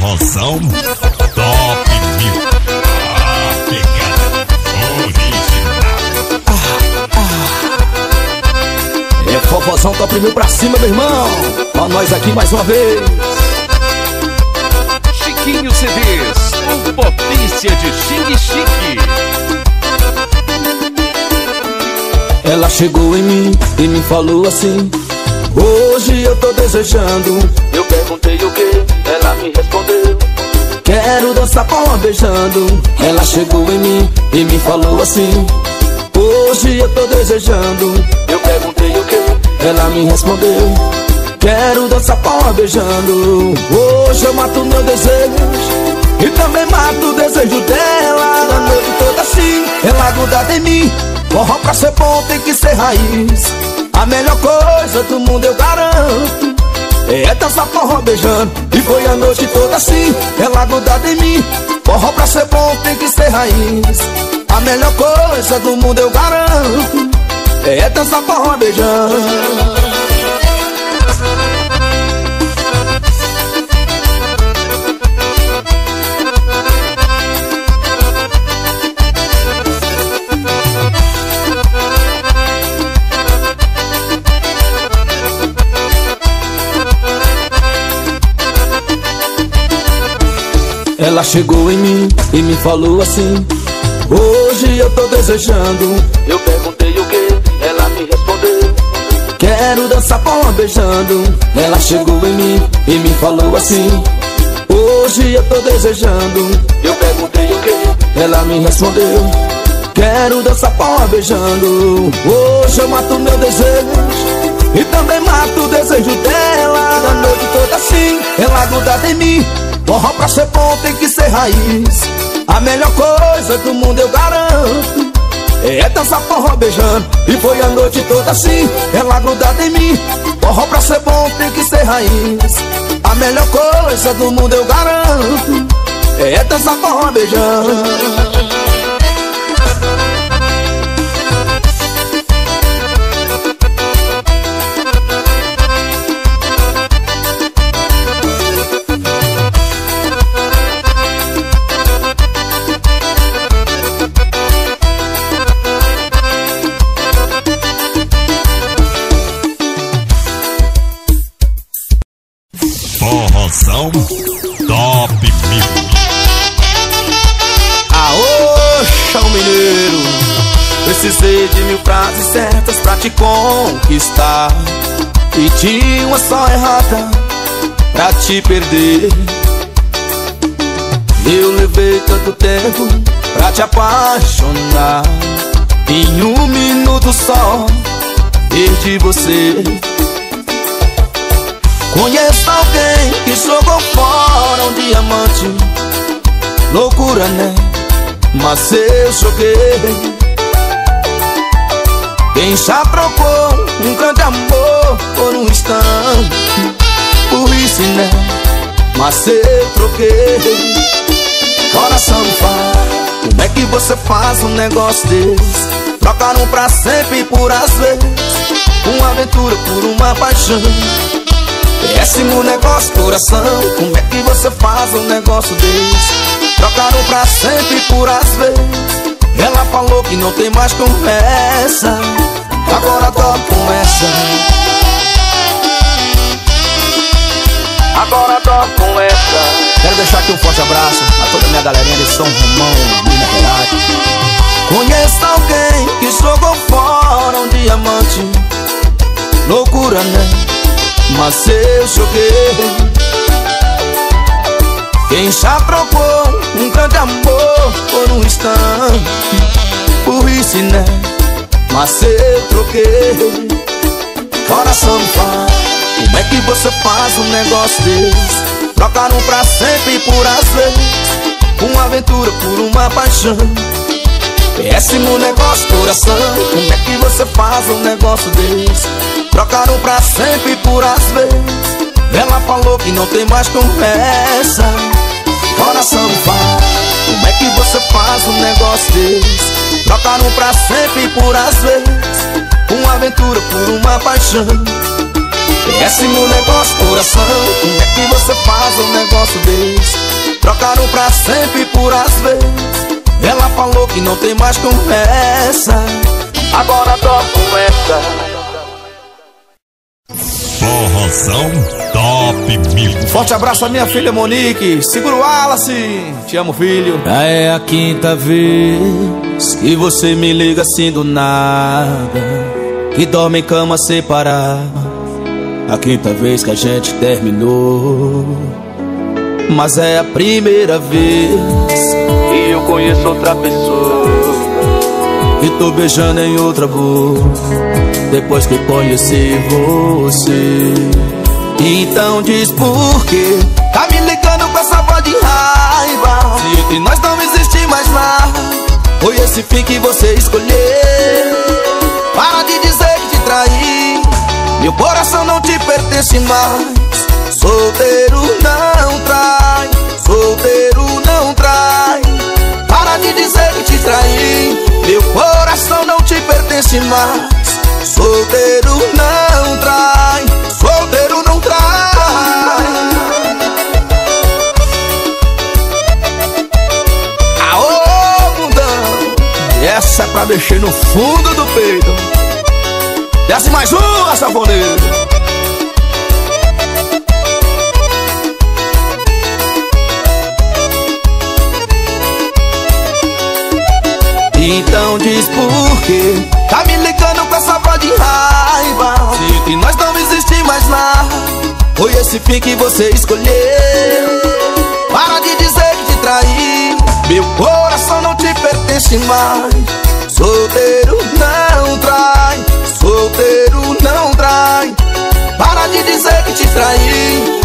Forrozão top mil. Ah, pegada original. É forrozão top mil pra cima, meu irmão. Ó nós aqui mais uma vez. Chiquinho CDs, com potência de xing chique. Ela chegou em mim e me falou assim Hoje eu tô desejando Eu perguntei o que, me respondeu. Quero dançar palma beijando. Ela chegou em mim e me falou assim Hoje eu tô desejando. Eu perguntei o que, ela me respondeu Quero dançar palma beijando. Hoje eu mato meu desejo E também mato o desejo dela. A noite toda assim, ela grudada em mim. Forró pra ser bom tem que ser raiz. A melhor coisa do mundo eu garanto É dançar forró beijando. E foi a noite toda assim Ela grudada em mim. Forró pra ser bom tem que ser raiz. A melhor coisa do mundo eu garanto. É dançar forró beijando Ela chegou em mim e me falou assim Hoje eu tô desejando. Eu perguntei o que, ela me respondeu Quero dançar palma beijando. Ela chegou em mim e me falou assim Hoje eu tô desejando. Eu perguntei o que, ela me respondeu Quero dançar palma beijando. Hoje eu mato meu desejo E também mato o desejo dela. A noite toda assim, ela grudada em mim Forró pra ser bom tem que ser raiz. A melhor coisa do mundo eu garanto. É dançar forró beijando. E foi a noite toda assim Ela grudada em mim. Forró pra ser bom tem que ser raiz. A melhor coisa do mundo eu garanto. É dançar forró beijando te conquistar. E tinha uma só errada pra te perder. Eu levei tanto tempo pra te apaixonar. Em um minuto só perdi você. Conheço alguém que jogou fora um diamante. Loucura, né? Mas eu choquei Quem já trocou um grande amor por um instante. Burrice, né? Mas eu troquei. Coração fala Como é que você faz um negócio desse? Trocar um pra sempre por às vezes. Uma aventura por uma paixão. Péssimo negócio, coração. Como é que você faz um negócio desse? Trocaram pra sempre por às vezes Ela falou que não tem mais conversa. Agora tô com essa Agora tô com essa Quero deixar aqui um forte abraço A toda a minha galerinha de São Romão, Minas Gerais. Conheço alguém que jogou fora um diamante. Loucura, né? Mas eu joguei Quem já trocou um grande amor por um instante? Burrice, né? Mas eu troquei. Coração fala Como é que você faz um negócio desse? Trocar um pra sempre por às vezes Uma aventura por uma paixão. Péssimo negócio, coração. Como é que você faz um negócio desse? Trocaram pra sempre por às vezes Ela falou que não tem mais conversa. Coração fala Como é que você faz um negócio desse? Trocaram pra sempre por às vezes. Uma aventura por uma paixão. Péssimo negócio, coração. Como é que você faz um negócio desse? Trocaram pra sempre por às vezes. Ela falou que não tem mais conversa. Agora com essa Forrozão Top Mil. Forte abraço à minha filha Monique. Segura o Wallace. Te amo, filho. É a quinta vez que você me liga assim do nada. Que dorme em cama separada. A quinta vez que a gente terminou. Mas é a primeira vez que eu conheço outra pessoa. E tô beijando em outra boca Depois que conheci você. Então diz por quê? Tá me ligando com essa voz de raiva. Se entre nós não existe mais nada Foi esse fim que você escolheu. Para de dizer que te traí. Meu coração não te pertence mais. Solteiro não trai Solteiro não trai. Para de dizer que te traí meu coração não te pertence mais. Solteiro não trai Solteiro não trai. Aô, bundão Essa é pra mexer no fundo do peito. Desce mais uma, safoneiro Então diz por quê? Tá me ligando com essa voz de raiva. Entre nós não existe mais nada Foi esse fim que você escolheu. Para de dizer que te traí Meu coração não te pertence mais. Solteiro não trai. Solteiro não trai. Para de dizer que te traí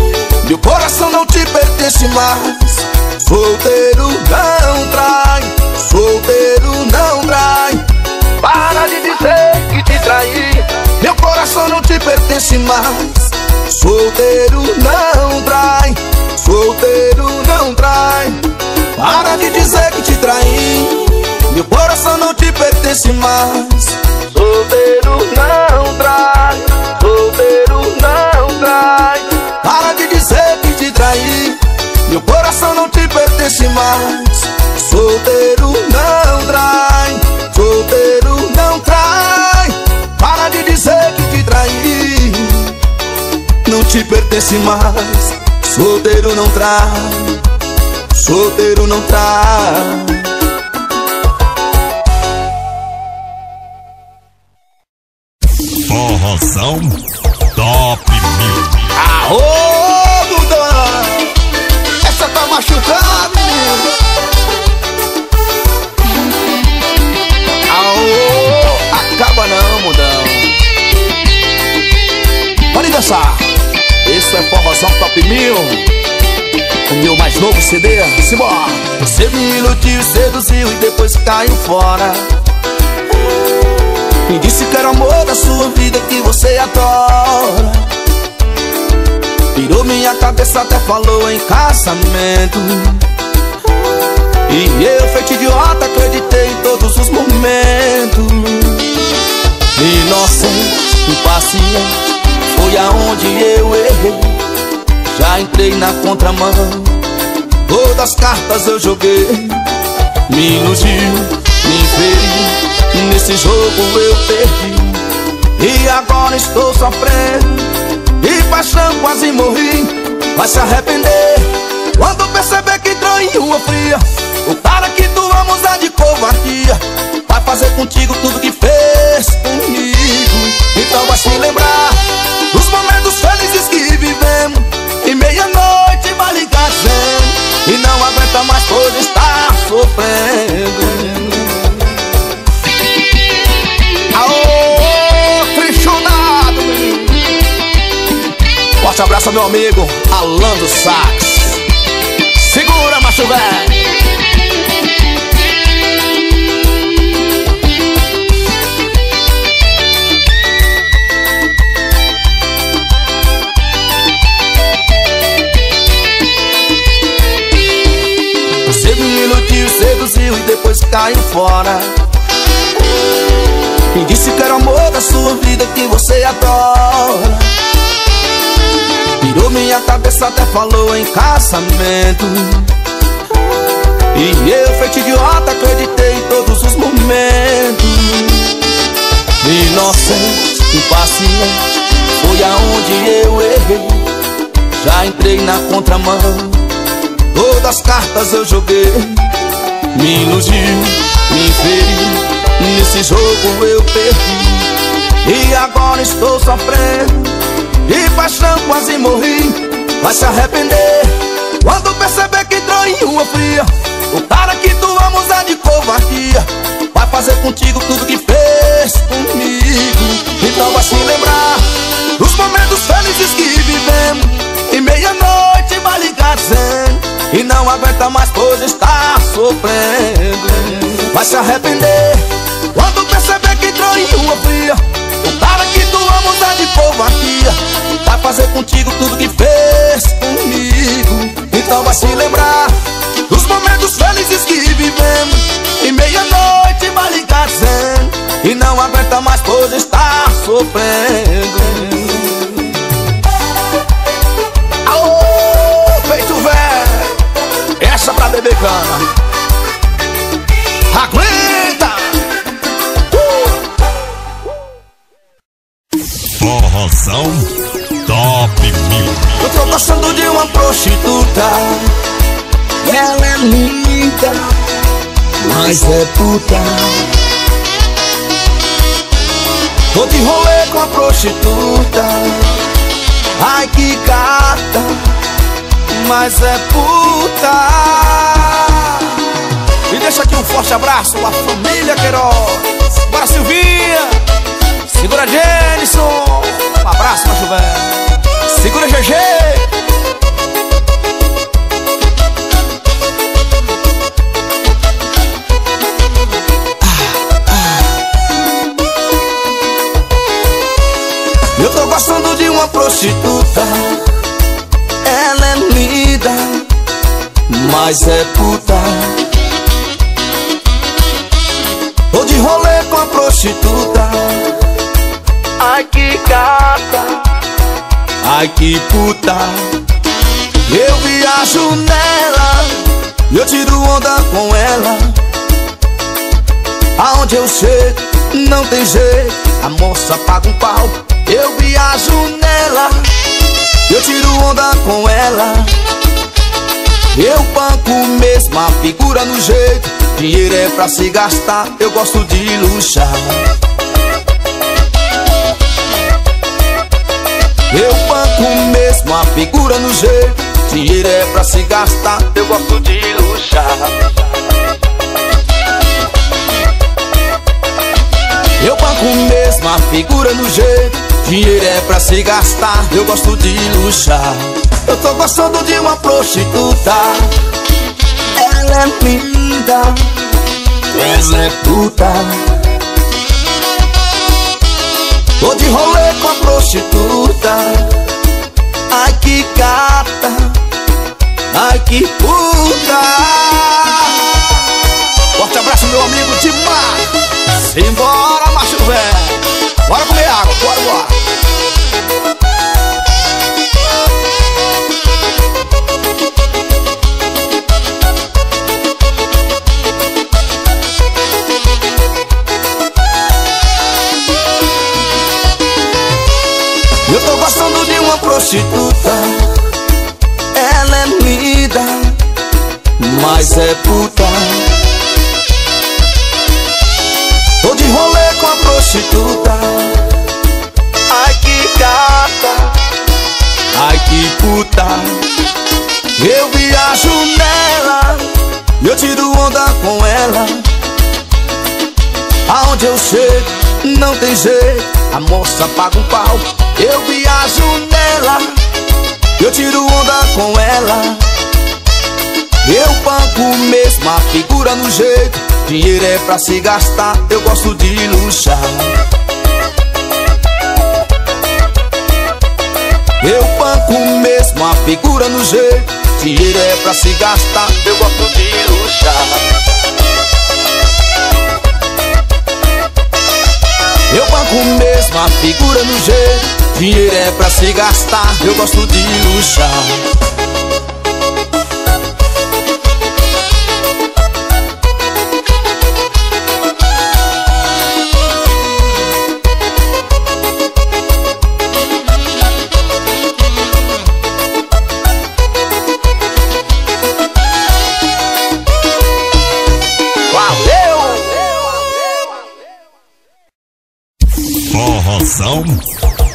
Meu coração não te pertence mais. Solteiro não trai. Solteiro pertence mais. Solteiro não trai Solteiro não trai. Para de dizer que te traí Meu coração não te pertence mais. Solteiro não trai Solteiro não trai. Para de dizer que te traí Meu coração não te pertence mais. Solteiro não trai, te pertence mais. Solteiro não trai, solteiro não trai. Forrozão Top Mil. Aô, Budão! Essa tá machucada, menino. Acaba não, mudão Pode dançar Isso é formação top mil. O meu mais novo CD, simbora. Você me iludiu, seduziu e depois caiu fora. Me disse que era amor da sua vida que você adora. Virou minha cabeça, até falou em casamento. E eu, feito idiota, acreditei em todos os momentos. Inocente, impaciente, foi aonde eu errei. Já entrei na contramão, todas as cartas eu joguei. Me iludiu, me feriu, nesse jogo eu perdi. E agora estou sofrendo, e paixão quase morri. Vai se arrepender, quando perceber que traiu a fria. O cara que tu ama usar de covardia fazer contigo tudo que fez comigo. Então vai se lembrar Dos momentos felizes que vivemos. E meia-noite vai ligar dizendo E não aguenta mais pois está sofrendo. Forte abraço meu amigo Alan do Sax Segura, macho velho caiu fora. Me disse que era amor da sua vida que você adora. Minha cabeça até falou em casamento. E eu, feito idiota, acreditei em todos os momentos. Inocente, impaciente, foi aonde eu errei. Já entrei na contramão, todas as cartas eu joguei Me iludiu, me feriu, nesse jogo eu perdi. E agora estou sofrendo. De paixão quase morri. Vai se arrepender. Quando perceber que traiu uma fria. O cara que tu ama usar de covardia. Vai fazer contigo tudo que fez comigo. Então vai se lembrar Dos momentos felizes que E não aguenta mais pois está sofrendo. Vai se arrepender Quando perceber que traiu uma fria O cara que tu ama usar de covardia Vai fazer contigo tudo que fez comigo. Então vai se lembrar Dos momentos felizes que vivemos. E meia-noite vai ligar dizendo E não aguenta mais pois está sofrendo Beber cana Aguenta! Forrozão Top Mil. Eu tô gostando de uma prostituta. Ela é linda, mas é puta. Tô de rolê com a prostituta. Mas é puta. E deixa aqui um forte abraço à família Queiroz. Bora Silvinha, segura Jenison. Um abraço, macho velho. Segura GG. Eu tô gostando de uma prostituta Mas é puta. Tô de rolê com a prostituta. Ai que gata. Ai que puta. Eu viajo nela Eu tiro onda com ela. Aonde eu chego não tem jeito. A moça paga um pau. Eu viajo nela Eu tiro onda com ela Eu banco mesmo a figura no jeito. Dinheiro é pra se gastar Eu gosto de luxar. Eu banco mesmo a figura no jeito. Dinheiro é pra se gastar Eu gosto de luxar. Eu banco mesmo a figura no jeito Dinheiro é pra se gastar Eu gosto de luxar. Eu tô gostando de uma prostituta. Ela é linda Ela é puta Tô de rolê com a prostituta. Ai que gata Ai que puta. Forte abraço meu amigo Timar Simbora macho velho Bora comer água, bora, bora. Eu tô gostando de uma prostituta. Ela é linda Mas é puta prostituta. Ai que gata. Ai que puta. Eu viajo nela Eu tiro onda com ela. Aonde eu chego não tem jeito. A moça paga um pau. Eu viajo nela Eu tiro onda com ela. Eu banco mesmo a figura no jeito Dinheiro é pra se gastar Eu gosto de luxar. Eu banco mesmo a figura no jeito Dinheiro é pra se gastar Eu gosto de luxar. Eu banco mesmo a figura no jeito Dinheiro é pra se gastar Eu gosto de luxar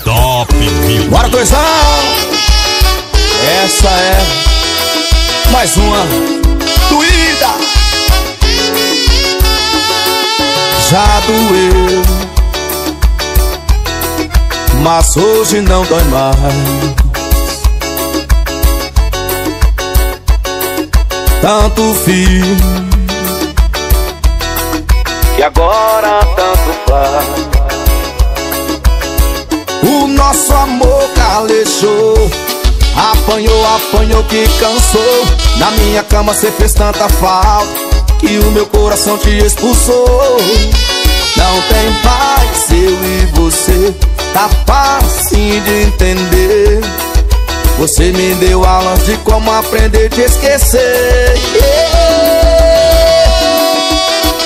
Top Mil. Bora, doisão! Essa é mais uma doída. Já doeu, mas hoje não dói mais. Tanto fiz nosso amor calejou. Apanhou, apanhou que cansou. Na minha cama cê fez tanta falta Que o meu coração te expulsou. Não tem paz, eu e você Tá fácil de entender. Você me deu aulas de como aprender a te esquecer.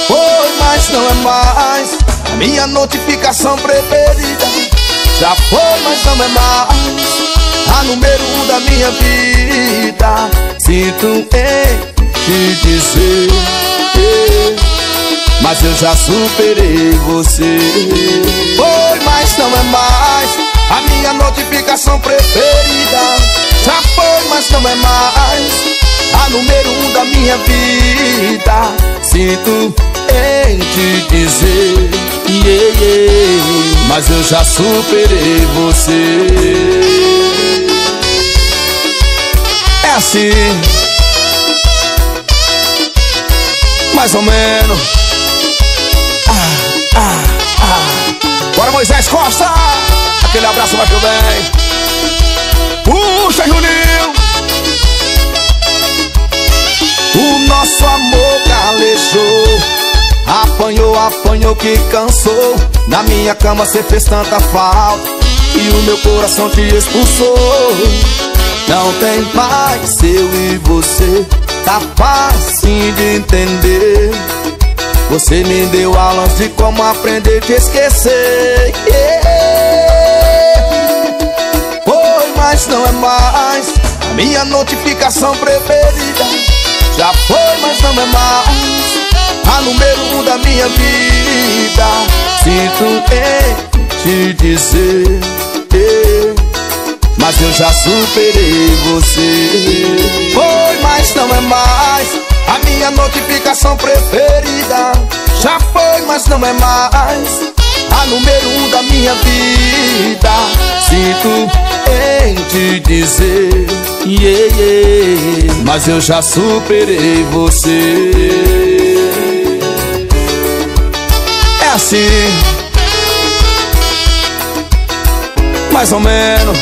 Foi, mas não é mais A minha notificação preferida já foi, mas não é mais A número um da minha vida. Sinto em te dizer Mas eu já superei você. Foi, mas não é mais A minha notificação preferida. Já foi, mas não é mais A número um da minha vida. Sinto em te dizer yeah, yeah, Mas eu já superei você. É assim. Mais ou menos. Ah, ah, ah. Bora Moisés Costa. Aquele abraço, vai que bem Puxa, Juninho. O nosso amor calejou Apanhou, apanhou que cansou. Na minha cama cê fez tanta falta E o meu coração te expulsou. Não tem mais eu e você Tá fácil de entender. Você me deu aulas de como aprender te esquecer. Yeah. Foi, mas não é mais minha notificação preferida. Já foi, mas não é mais a número um da minha vida. Sinto em te dizer Mas eu já superei você. Foi, mas não é mais A minha notificação preferida. Já foi, mas não é mais A número um da minha vida. Sinto em te dizer yeah, yeah, Mas eu já superei você assim. Mais ou menos.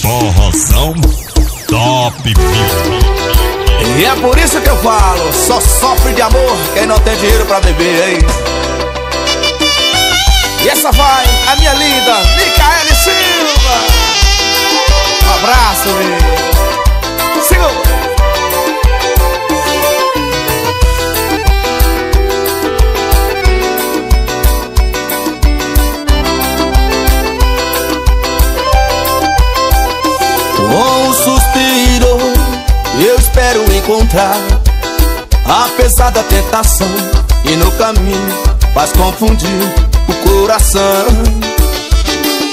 Forrozão Top E é por isso que eu falo Só sofre de amor quem não tem dinheiro pra beber, hein? E essa vai a minha linda Micaele Silva. Um abraço, meu. Segura Com um suspiro eu espero encontrar Apesar da tentação. E no caminho faz confundir o coração.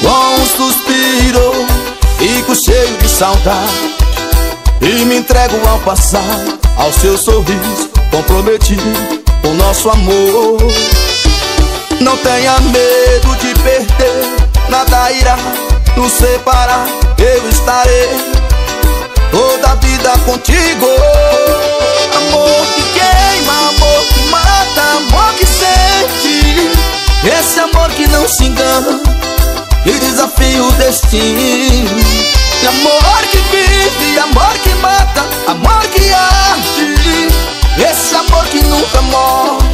Com um suspiro Fico cheio de saudade. E me entrego ao passar Ao seu sorriso comprometido Com nosso amor. Não tenha medo de perder Nada irá nos separar. Eu estarei Toda a vida contigo. Amor que queima, amor que mata Amor que sente esse amor que não se engana e desafio o destino. E amor que vive, amor que mata, amor que arde Esse amor que nunca morre,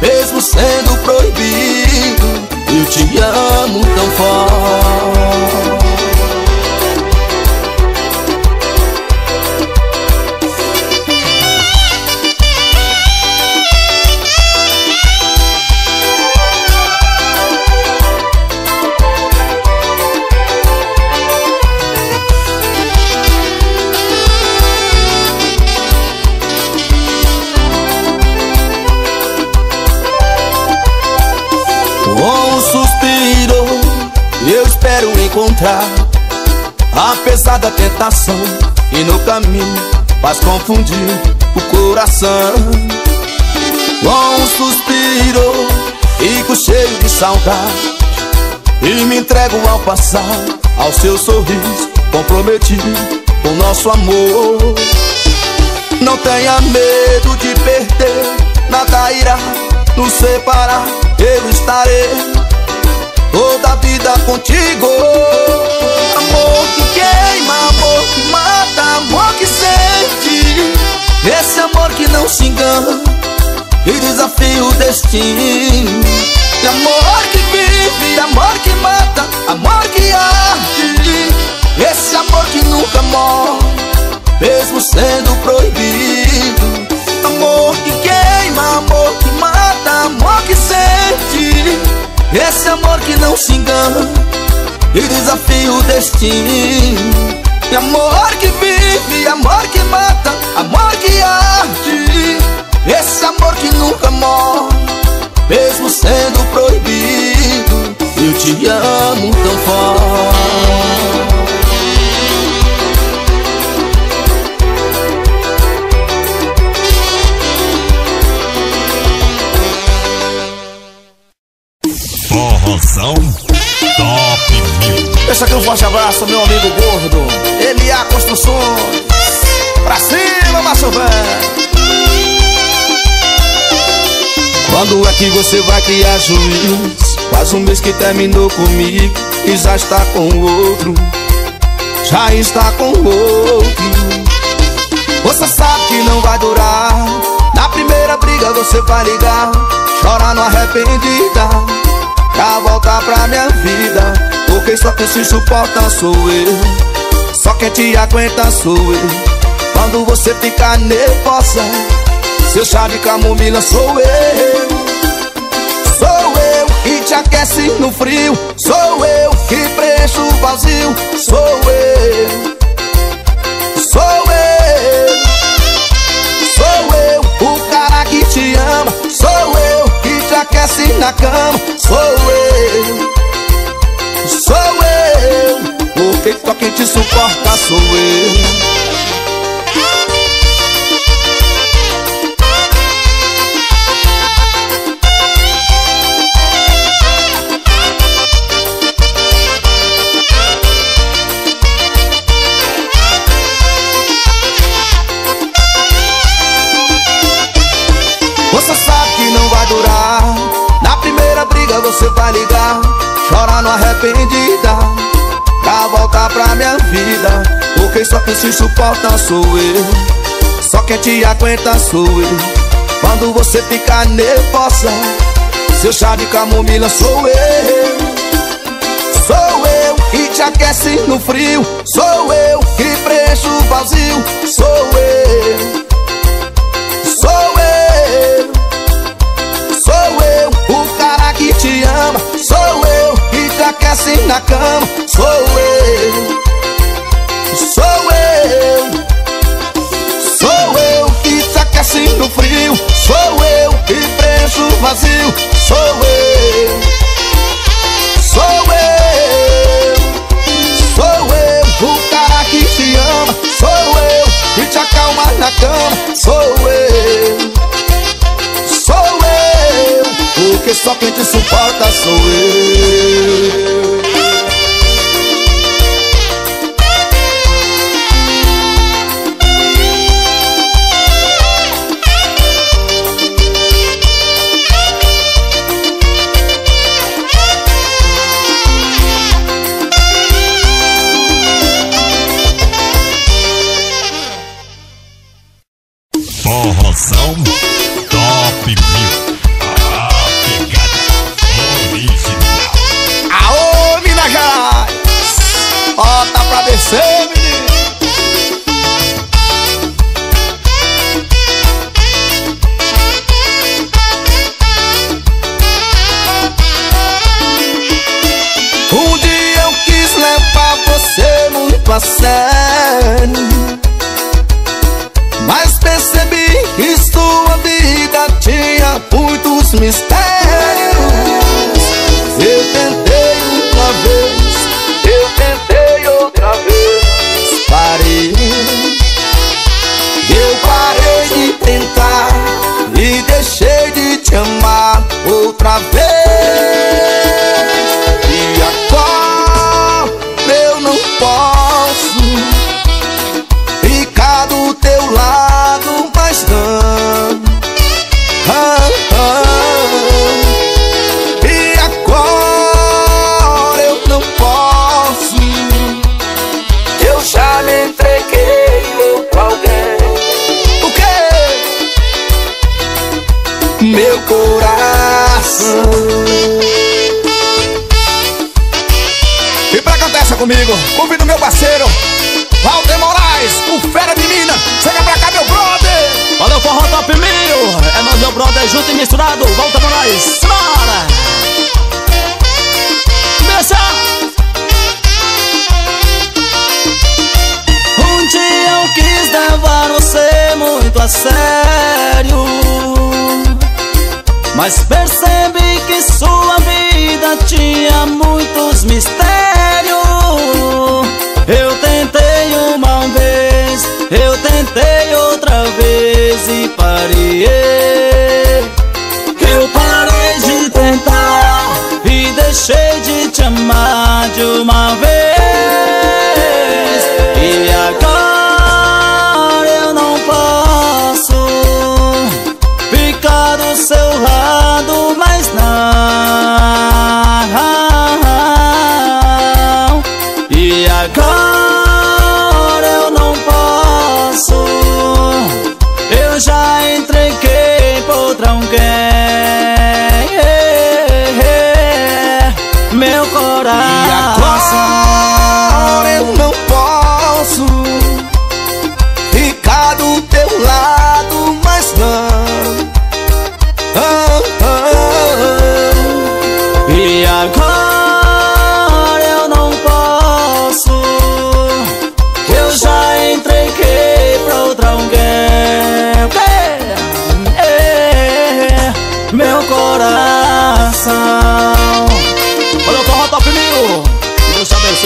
mesmo sendo proibido. Eu te amo tão forte encontrar Apesar da tentação e no caminho Faz confundir o coração. Com um suspiro, fico cheio de saudade E me entrego ao passar, ao seu sorriso Comprometido com nosso amor. Não tenha medo de perder, nada irá nos separar Eu estarei toda a vida contigo. Amor que queima, amor que mata, amor que sente. Esse amor que não se engana e desafia o destino. E amor que vive, amor que mata, amor que arde. Esse amor que nunca morre, mesmo sendo proibido. Amor que queima, amor que mata, amor que sente esse amor que não se engana E desafia o destino. E amor que vive, amor que mata Amor que arde. Esse amor que nunca morre Mesmo sendo proibido. Eu te amo tão forte Forrozão Top Mil. Deixa aqui um forte abraço meu amigo gordo. Ele é a construções. Pra cima, macho Quando é que você vai criar juiz? Faz um mês que terminou comigo e já está com outro. Já está com outro. Você sabe que não vai durar. Na primeira briga você vai ligar, chorar no arrependida. Pra voltar pra minha vida Porque só quem se suporta sou eu. Só quem te aguenta sou eu. Quando você fica nervosa Seu chá de camomila sou eu. Sou eu que te aquece no frio. Sou eu que preencho o vazio. Sou eu. Sou eu aquece na cama. Sou eu, sou eu. Porque só quem te suporta sou eu arrependida. Pra voltar pra minha vida. Porque só quem se suporta sou eu. Só quem te aguenta sou eu. Quando você fica nervosa Seu chá de camomila sou eu. Sou eu que te aquece no frio. Sou eu que preencho o vazio. Sou eu. Te ama Sou eu que te aquece na cama. Sou eu Sou eu Sou eu que te aquece no frio. Sou eu que preencho o vazio. Sou eu Sou eu Sou eu o cara que te ama. Sou eu que te acalma na cama. Sou eu porque só quem te suporta sou eu parei Eu parei de tentar e deixei de te amar de uma vez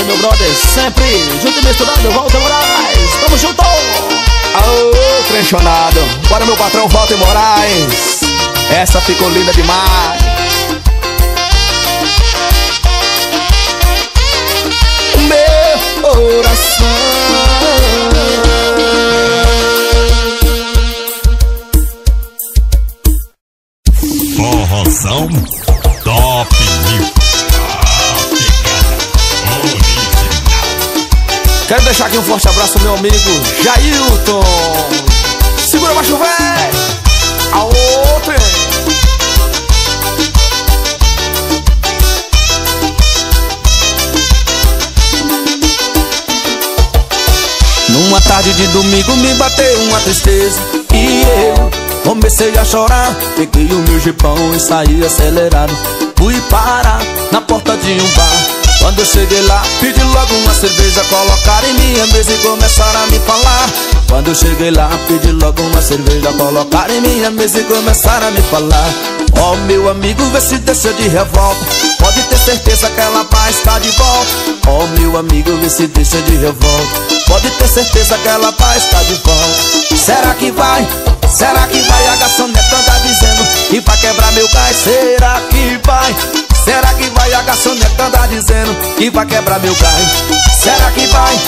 Meu brother Sempre junto e misturado Walter Moraes. Tamo junto. Aô, trenchonado. Bora meu patrão Walter Moraes. Essa ficou linda demais. Meu coração. Forrozão deixar aqui um forte abraço meu amigo Jailton. Segura baixo velho A outra Numa tarde de domingo me bateu uma tristeza. E eu comecei a chorar. Peguei o meu jipão e saí acelerado. Fui parar na porta de um bar Quando eu cheguei lá, pedi logo uma cerveja Colocaram em minha mesa e começaram a me falar. Quando eu cheguei lá, pedi logo uma cerveja Colocaram em minha mesa e começaram a me falar. Ó meu amigo, vê se deixa de revolta. Pode ter certeza que ela vai estar de volta. Ó meu amigo, vê se deixa de revolta. Pode ter certeza que ela vai estar de volta. Será que vai? Será que vai? A garçoneta tá dizendo que vai quebrar meu gás. Será que vai? Será que vai? A garçoneta tá dizendo que vai quebrar meu gás Será que vai?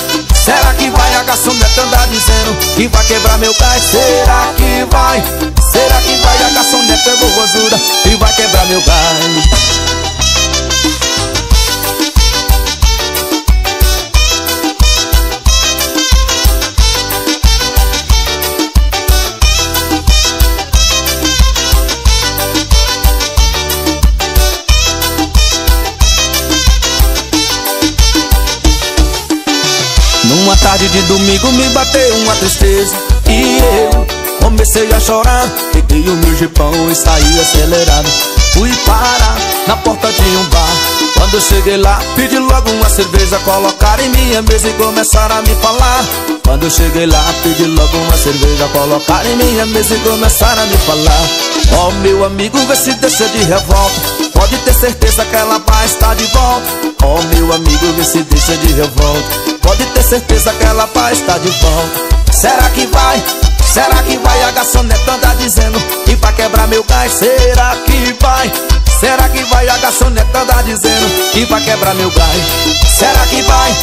Será que vai? A garçoneta tá dizendo que vai quebrar meu gás Será que vai? Será que vai? A garçoneta é gorrosuda e vai quebrar meu gás de domingo me bateu uma tristeza. E eu comecei a chorar. Peguei o meu jipão e saí acelerado. Fui parar na porta de um bar. Quando cheguei lá, pedi logo uma cerveja. Colocaram em minha mesa e começaram a me falar Quando eu cheguei lá, pedi logo uma cerveja Colocaram em minha mesa e começaram a me falar Ó oh, meu amigo, vê se deixa de revolta Pode ter certeza que ela vai estar de volta Ó oh, meu amigo, vê se deixa de revolta Pode ter certeza que ela vai estar de volta Será que vai? Será que vai? A garçoneta anda dizendo que vai quebrar meu gás Será que vai? Será que vai? A garçoneta anda dizendo que vai quebrar meu gás Será que vai?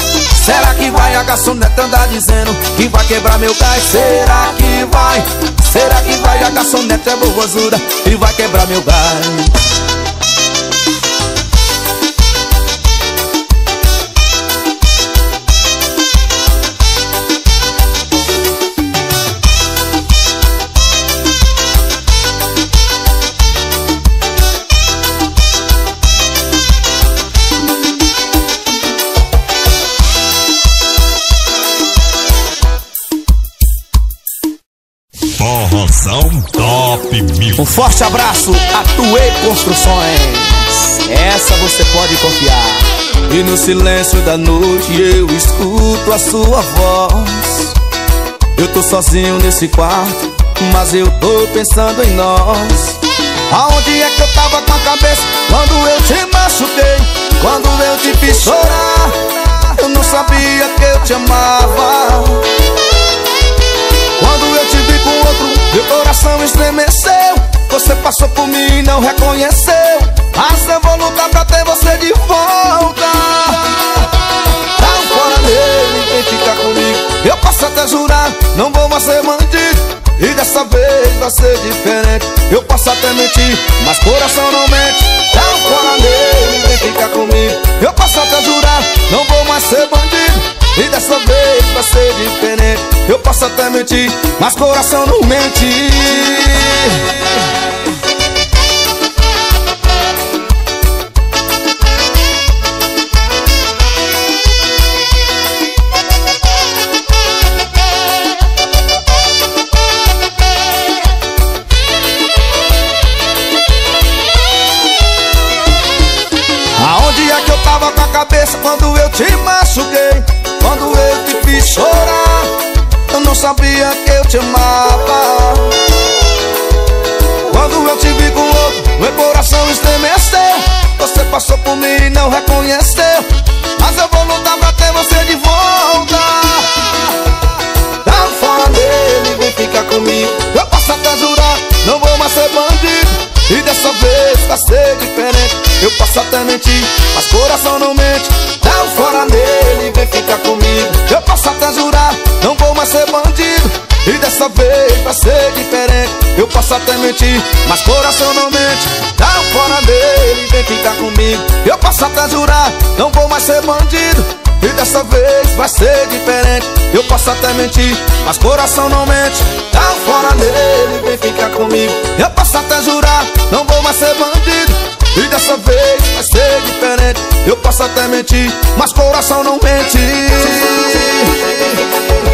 Será que vai? A garçoneta anda dizendo que vai quebrar meu gás Será que vai? Será que vai? A garçoneta é bobosura e vai quebrar meu gás Um forte abraço a Tuê Construções. Essa você pode confiar. E no silêncio da noite eu escuto a sua voz. Eu tô sozinho nesse quarto, mas eu tô pensando em nós. Aonde é que eu tava com a cabeça quando eu te machuquei? Quando eu te fiz chorar, eu não sabia que eu te amava. Meu coração estremeceu. Você passou por mim e não reconheceu. Mas eu vou lutar pra ter você de volta. Tá fora dele, vem ficar comigo. Eu posso até jurar, não vou mais ser bandido. E dessa vez vai ser diferente. Eu posso até mentir, mas coração não mente. Tá fora dele, vem ficar comigo. Eu posso até jurar, não vou mais ser bandido e dessa vez vai ser diferente Eu posso até mentir, mas coração não mente Aonde é que eu tava com a cabeça quando eu te machuquei? Sabia que eu te amava. Quando eu te vi com outro Meu coração estremeceu. Você passou por mim e não reconheceu dessa vez vai ser diferente. Eu posso até mentir, mas coração não mente. Dá um fora nele, vem ficar comigo. Eu posso até jurar, não vou mais ser bandido E dessa vez vai ser diferente. Eu posso até mentir, mas coração não mente um fora nele, vem ficar comigo. Eu posso até jurar, não vou mais ser bandido. E dessa vez vai ser diferente. Eu posso até mentir, mas coração não mente um fora nele, vem ficar comigo. Eu posso até jurar, não vou mais ser bandido. E dessa vez vai ser diferente. Eu posso até mentir, mas coração não mente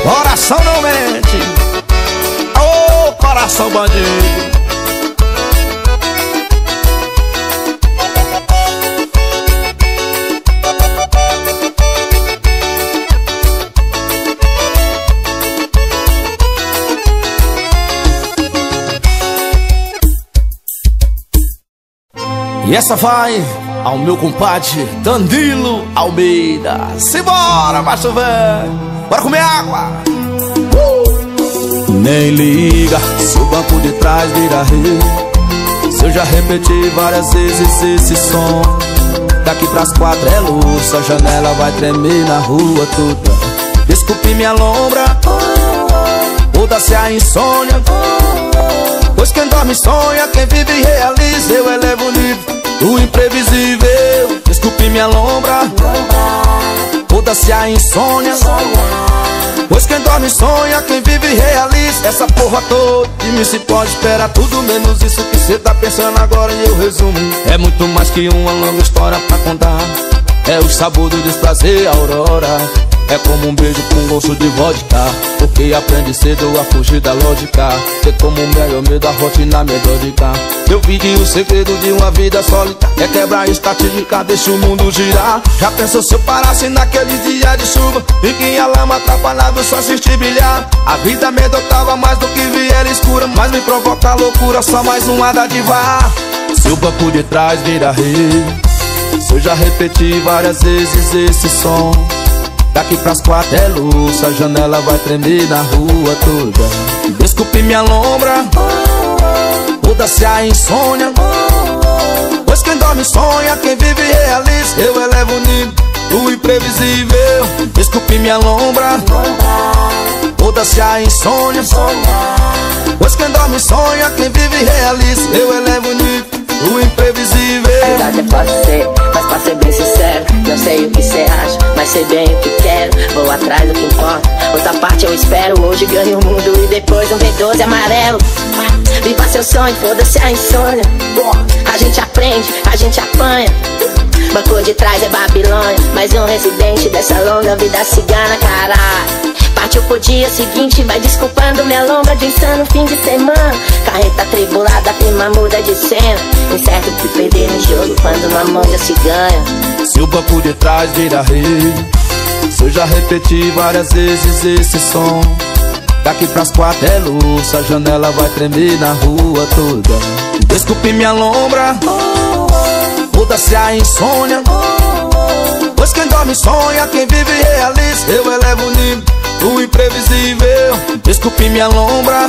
Coração não mente coração bandido E essa vai ao meu compadre Danilo Almeida. Simbora, macho velho. Bora comer água. Nem liga se o banco de trás vira rei. Se eu já repeti várias vezes esse som. Daqui pras quatro é luz, a janela vai tremer na rua toda. Desculpe minha lombra, muda-se a insônia. Pois quem dorme sonha, quem vive realiza Eu elevo o nível do imprevisível Desculpe minha lombra Muda-se a insônia Pois quem dorme sonha, quem vive realiza Essa porra toda de mim se pode esperar Tudo menos isso que cê tá pensando agora e eu resumo. É muito mais que uma longa história pra contar. É o sabor do desprazer, aurora É como um beijo com gosto de vodka Porque aprende cedo a fugir da lógica. Ser como o melhor medo da rotina metódica Eu vi o segredo de uma vida sólida É quebrar a estatística, deixa o mundo girar. Já pensou se eu parasse naqueles dias de chuva E que a lama atrapalhava, eu só assisti brilhar A vida me dotava mais do que viela escura Mas me provoca loucura, só mais uma dádiva Se o banco de trás vira rei Se eu já repeti várias vezes esse som Daqui pras quatro é luz, a janela vai tremer na rua toda. Desculpe minha lombra, muda-se a insônia. Pois quem dorme sonha, quem vive realiza. Eu elevo o nível do imprevisível. Desculpe minha lombra, muda-se a insônia. Pois quem dorme sonha, quem vive realiza. Eu elevo o nível do imprevisível. Verdade pode ser, mas pra ser bem sincero Não sei o que cê acha, mas sei bem o que quero. Vou atrás do que importa, outra parte eu espero Hoje ganho o mundo e depois um V12 amarelo. Viva seu sonho, foda-se a insônia. A gente aprende, a gente apanha. Banco de trás é Babilônia Mais um residente dessa longa vida cigana, caralho Partiu pro dia seguinte, vai desculpando minha lombra de insano fim de semana. Carreta tribulada, firma muda de cena. Incerto que perder no jogo quando mão se ganha. Se o banco de trás vira rei Se eu já repeti várias vezes esse som. Daqui pras quatro é luz, a janela vai tremer na rua toda. Desculpe minha lombra, muda-se a insônia. Pois quem dorme sonha, quem vive realiza. Eu elevo o nível do imprevisível Desculpe minha lombra,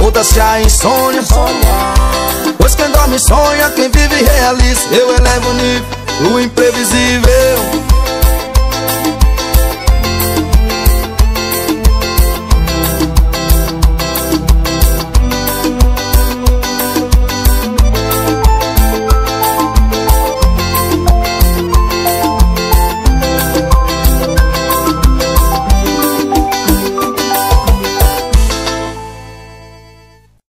muda-se a insônia. Pois quem dorme sonha, quem vive realiza. Eu elevo o nível do imprevisível